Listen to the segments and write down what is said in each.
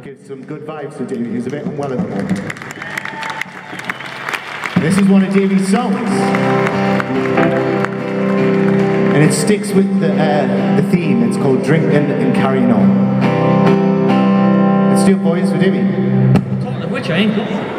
give some good vibes to Davy, who's a bit unwell at the moment. This is one of Davy's songs. And it sticks with the, uh, the theme. It's called Drinking and Carrying On. Let's do it, boys, for Davy. Talking of which, I ain't got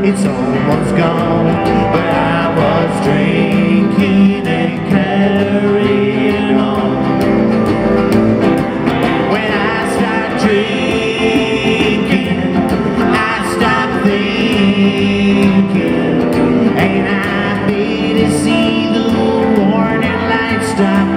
it's almost gone. But I was drinking and carrying on. When I stopped drinking, I stopped thinking, and I made to see the warning lights stop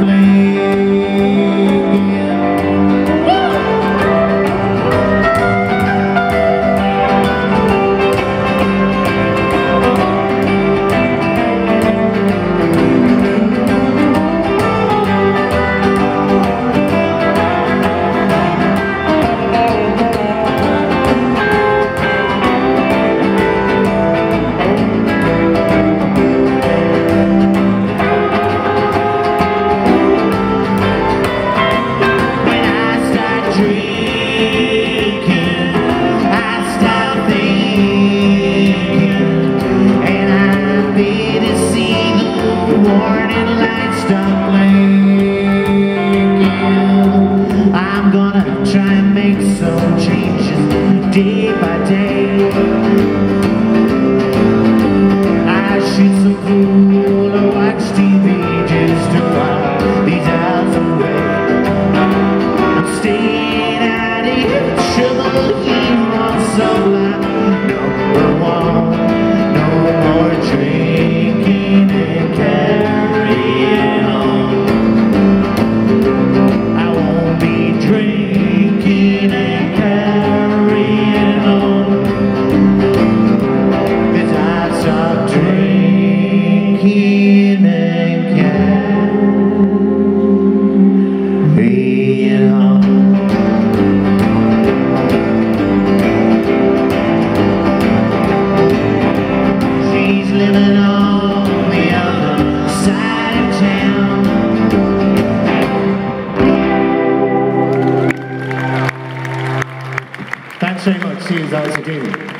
day by day. I shoot some fool won't See you guys again.